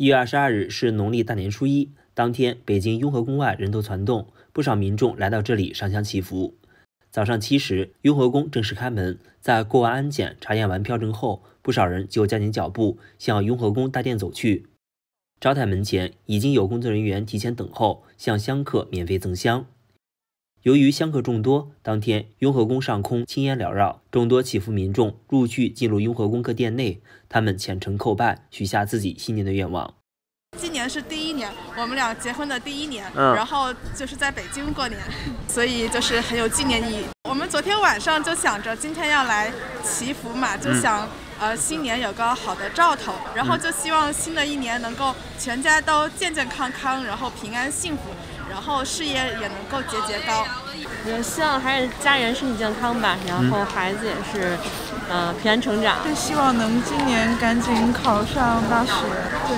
一月二十二日是农历大年初一，当天北京雍和宫外人头攒动，不少民众来到这里上香祈福。早上七时，雍和宫正式开门，在过完安检、查验完票证后，不少人就加紧脚步向雍和宫大殿走去。招待门前已经有工作人员提前等候，向香客免费赠香。由于香客众多，当天雍和宫上空青烟缭绕，众多祈福民众陆续进入雍和宫各殿内，他们虔诚叩拜，许下自己新年的愿望。是第一年，我们俩结婚的第一年，嗯，然后就是在北京过年，所以就是很有纪念意义。我们昨天晚上就想着今天要来祈福嘛，就想呃新年有个好的兆头，然后就希望新的一年能够全家都健健康康，然后平安幸福。然后事业也能够节节高，也希望还是家人身体健康吧，然后孩子也是，嗯，平安成长。就希望能今年赶紧考上大学，对，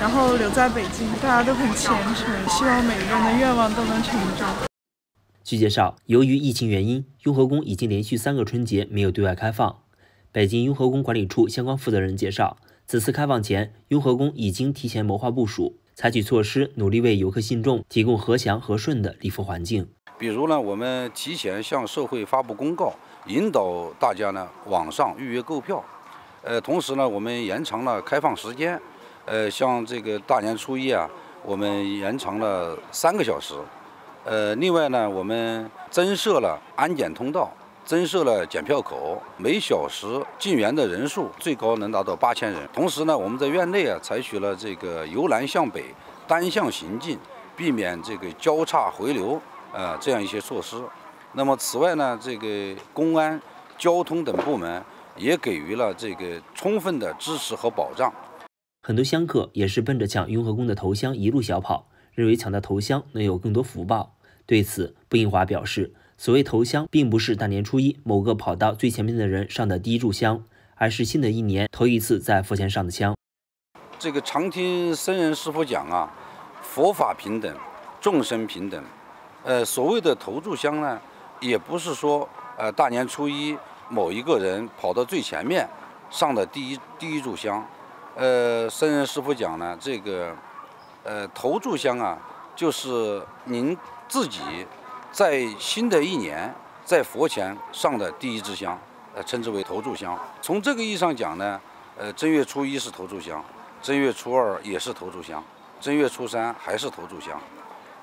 然后留在北京，大家都很虔诚，希望每个人的愿望都能成真。据介绍，由于疫情原因，雍和宫已经连续三个春节没有对外开放。北京雍和宫管理处相关负责人介绍，此次开放前，雍和宫已经提前谋划部署。采取措施，努力为游客信众提供和祥和顺的礼服环境。比如呢，我们提前向社会发布公告，引导大家呢网上预约购票。呃，同时呢，我们延长了开放时间。呃，像这个大年初一啊，我们延长了三个小时。呃，另外呢，我们增设了安检通道。增设了检票口，每小时进园的人数最高能达到八千人。同时呢，我们在院内啊，采取了这个由南向北单向行进，避免这个交叉回流啊这样一些措施。那么此外呢，这个公安、交通等部门也给予了这个充分的支持和保障。很多香客也是奔着抢雍和宫的头香一路小跑，认为抢到头香能有更多福报。对此，步英华表示。所谓头香，并不是大年初一某个跑到最前面的人上的第一炷香，而是新的一年头一次在佛前上的香。这个常听僧人师傅讲啊，佛法平等，众生平等。呃，所谓的头炷香呢，也不是说呃大年初一某一个人跑到最前面上的第一第一炷香。呃，僧人师傅讲呢，这个呃头炷香啊，就是您自己。在新的一年，在佛前上的第一支香，呃，称之为头炷香。从这个意义上讲呢，呃，正月初一是头炷香，正月初二也是头炷香，正月初三还是头炷香。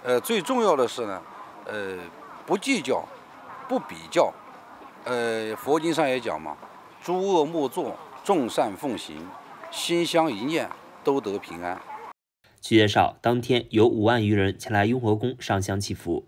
呃，最重要的是呢，呃，不计较，不比较。呃，佛经上也讲嘛，诸恶莫作，众善奉行，心香一念都得平安。据介绍，当天有五万余人前来雍和宫上香祈福。